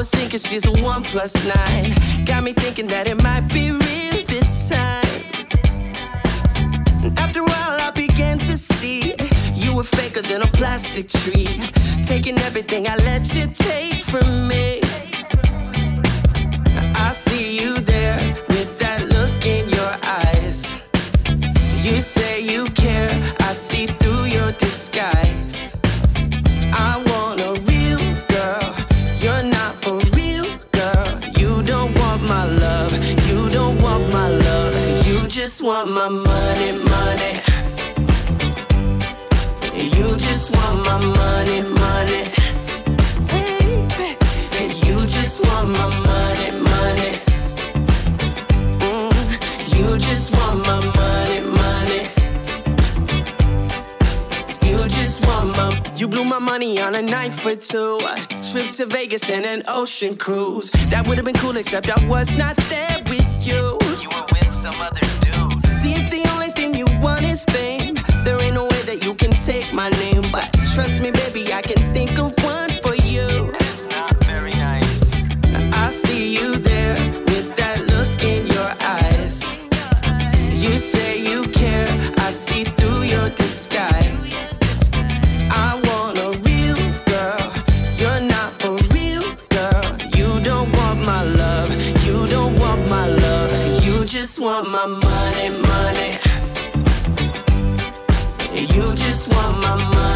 was thinking she's a one plus nine. Got me thinking that it might be real this time. After a while, I began to see you were faker than a plastic tree. Taking everything I let you take from me. Just want my money, money. You just want my money, money. And you just want my money, money. Mm, you just want my money, money. You just want my. You blew my money on a night for two. A trip to Vegas and an ocean cruise. That would have been cool, except I was not there with you. You were with some other you is just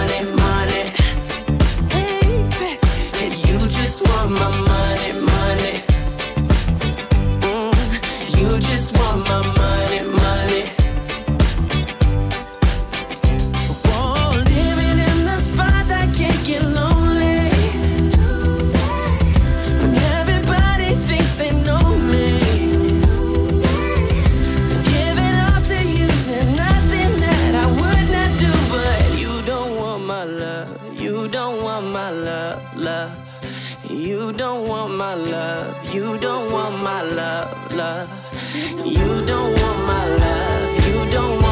You don't want my love. You don't want my love, love. You don't want my love. You don't